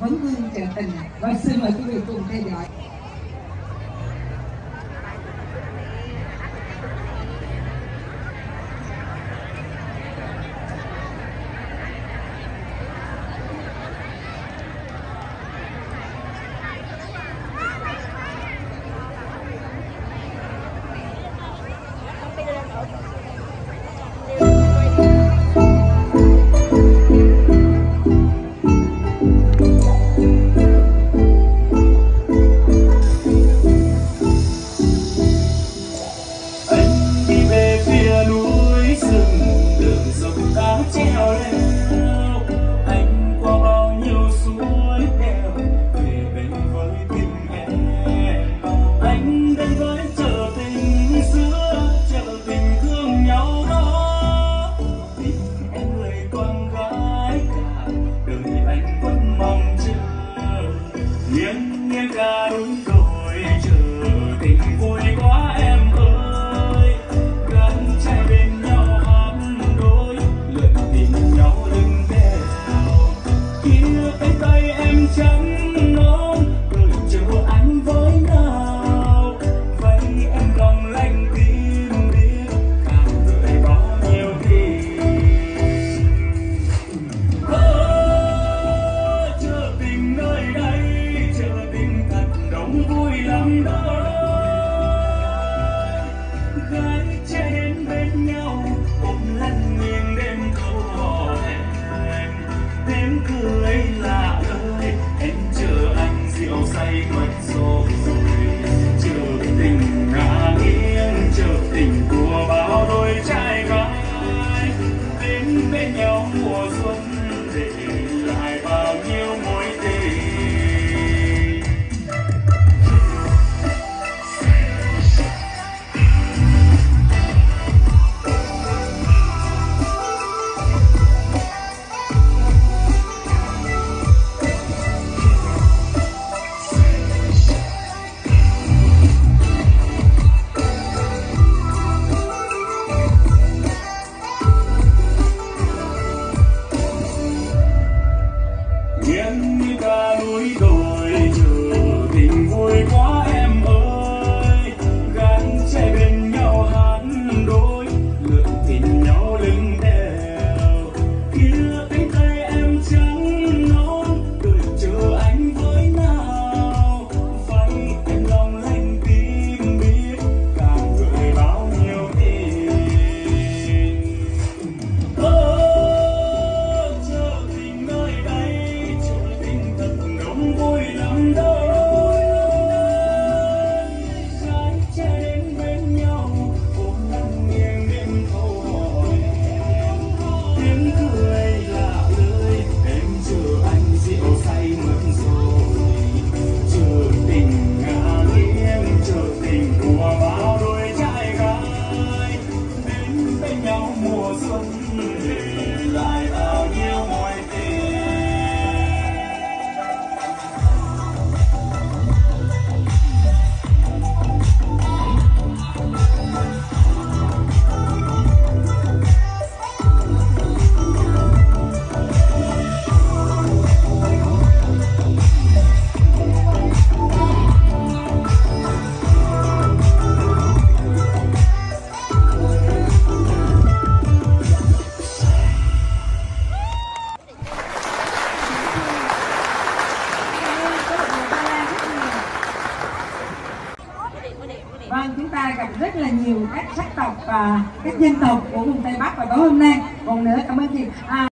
vấn vương trợ tình. Và xin mời quý vị cùng theo dõi. cười là ơi em chờ anh rượu say quanh anh ca núi đồi chờ tình vui quá sozinho. vâng chúng ta gặp rất là nhiều các sắc tộc và các dân tộc của vùng tây bắc và tối hôm nay. Còn nữa cảm ơn chị. À,